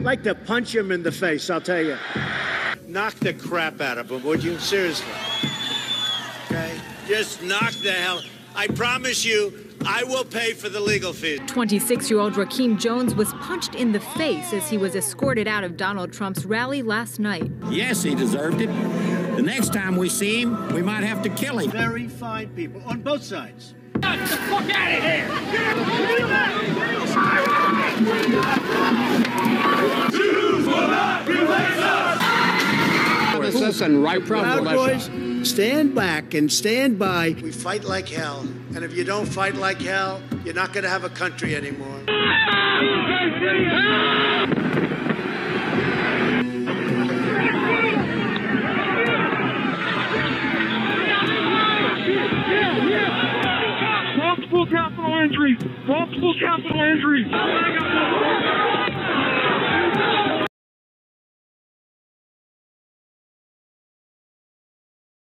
I'd like to punch him in the face, I'll tell you. Knock the crap out of him, would you? Seriously. Okay? Just knock the hell. I promise you, I will pay for the legal fees. 26 year old Rakeem Jones was punched in the face as he was escorted out of Donald Trump's rally last night. Yes, he deserved it. The next time we see him, we might have to kill him. Very fine people on both sides. Get the fuck out of here! You will not replace us! And right Proud Boys, stand back and stand by. We fight like hell. And if you don't fight like hell, you're not going to have a country anymore. Multiple Capitol injuries! Multiple Capitol injuries!